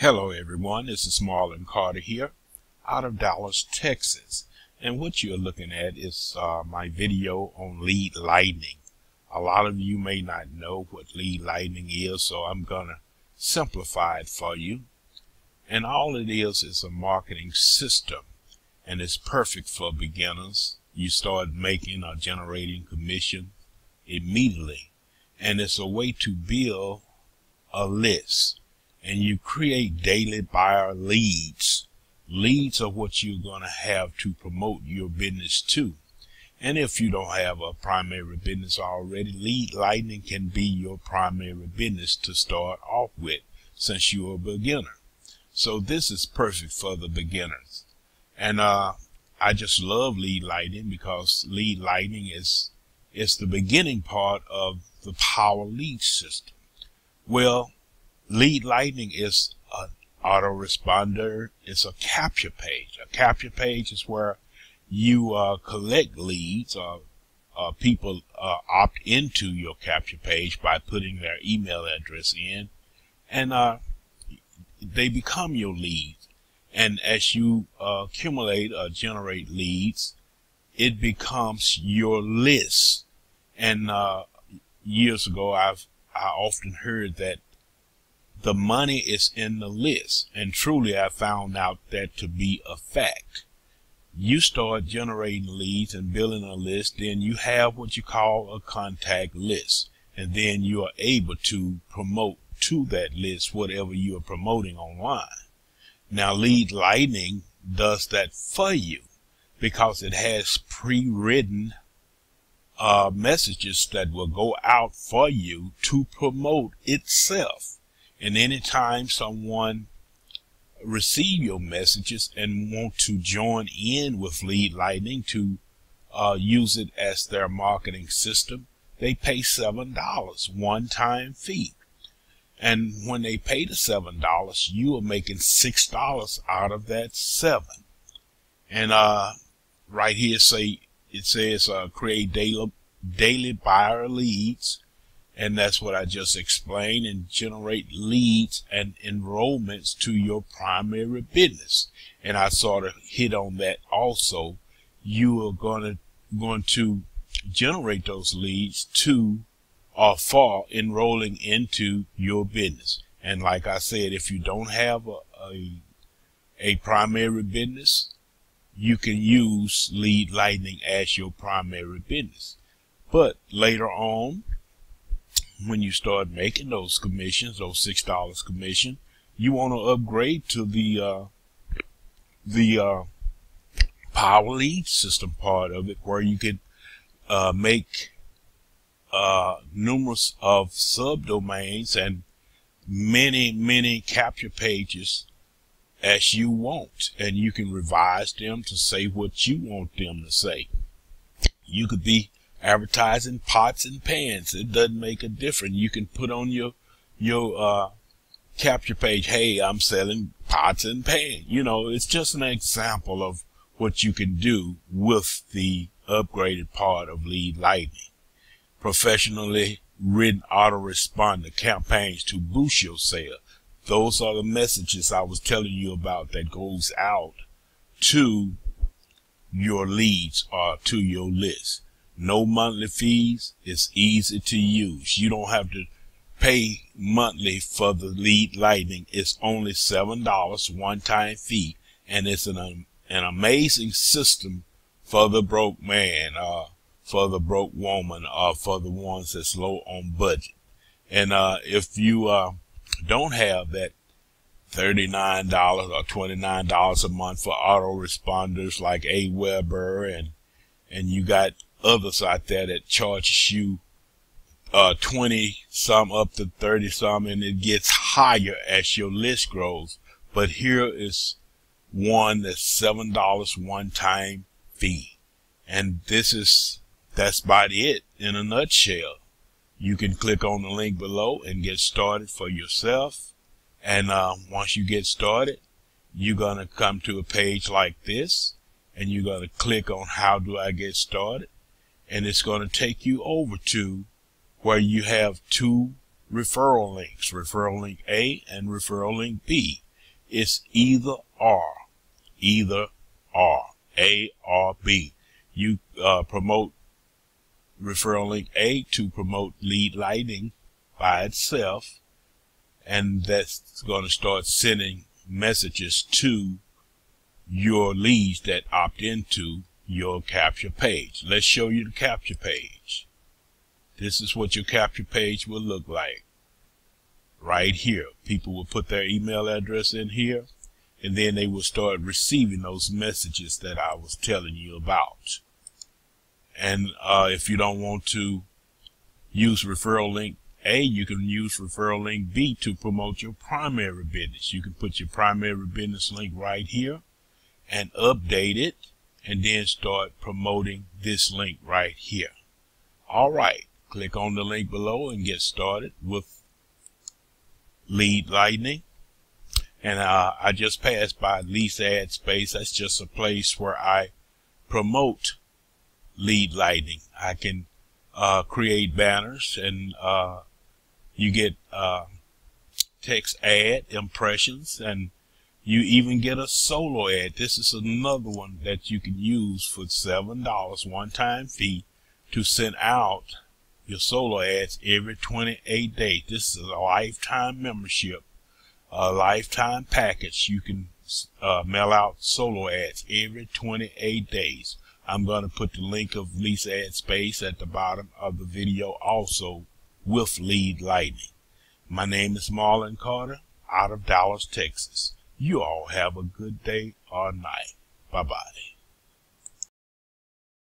Hello everyone, this is Marlin Carter here out of Dallas, Texas. And what you're looking at is uh, my video on lead lightning. A lot of you may not know what lead lightning is, so I'm going to simplify it for you. And all it is is a marketing system and it's perfect for beginners. You start making or generating commission immediately. And it's a way to build a list and you create daily buyer leads. Leads are what you're going to have to promote your business to. And if you don't have a primary business already, Lead Lightning can be your primary business to start off with since you're a beginner. So this is perfect for the beginners. And uh, I just love Lead Lightning because Lead Lightning is is the beginning part of the Power Lead system. Well, Lead Lightning is an autoresponder. It's a capture page. A capture page is where you uh, collect leads. Uh, uh, people uh, opt into your capture page by putting their email address in, and uh, they become your leads. And as you uh, accumulate or generate leads, it becomes your list. And years ago, I've I often heard that the money is in the list. And truly, I found out that to be a fact. You start generating leads and building a list, then you have what you call a contact list. And then you are able to promote to that list whatever you are promoting online. Now, Lead Lightning does that for you because it has pre-written uh, messages that will go out for you to promote itself. And anytime someone receive your messages and want to join in with Lead Lightning to uh, use it as their marketing system, they pay seven dollars one time fee. And when they pay the seven dollars, you are making six dollars out of that seven. And uh, right here say it says uh, create daily daily buyer leads and that's what I just explained, and generate leads and enrollments to your primary business. And I sort of hit on that also. You are going to, going to generate those leads to or for enrolling into your business. And like I said, if you don't have a, a, a primary business, you can use lead lightning as your primary business. But later on, when you start making those commissions, those six dollars commission, you want to upgrade to the uh, the uh, power lead system part of it, where you can uh, make uh, numerous of subdomains and many many capture pages as you want, and you can revise them to say what you want them to say. You could be advertising pots and pans. It doesn't make a difference. You can put on your your uh, capture page, hey, I'm selling pots and pans. You know, it's just an example of what you can do with the upgraded part of Lead Lightning. Professionally written autoresponder campaigns to boost your sale. Those are the messages I was telling you about that goes out to your leads or to your list no monthly fees. It's easy to use. You don't have to pay monthly for the lead lightning. It's only $7 one time fee and it's an, an amazing system for the broke man, uh, for the broke woman, or uh, for the ones that's low on budget. And, uh, if you, uh, don't have that $39 or $29 a month for autoresponders like Aweber and, and you got others out there that charges you uh 20 some up to 30 some and it gets higher as your list grows. But here is one that's seven dollars one time fee. And this is that's about it in a nutshell. You can click on the link below and get started for yourself. And uh, once you get started you're gonna come to a page like this and you're gonna click on how do I get started and it's going to take you over to where you have two referral links, referral link A and referral link B. It's either or, either or, A or B. You uh, promote referral link A to promote lead lightning by itself, and that's going to start sending messages to your leads that opt into your capture page. Let's show you the capture page. This is what your capture page will look like. Right here. People will put their email address in here and then they will start receiving those messages that I was telling you about. And uh, if you don't want to use referral link A, you can use referral link B to promote your primary business. You can put your primary business link right here and update it and then start promoting this link right here. All right, click on the link below and get started with Lead Lightning. And uh, I just passed by Leased Ad Space. That's just a place where I promote Lead Lightning. I can uh, create banners and uh, you get uh, text ad impressions and you even get a solo ad. This is another one that you can use for $7 one time fee to send out your solo ads every 28 days. This is a lifetime membership, a lifetime package. You can uh, mail out solo ads every 28 days. I'm going to put the link of Leased Ad Space at the bottom of the video also with Lead Lightning. My name is Marlin Carter out of Dallas, Texas. You all have a good day or night. Bye bye.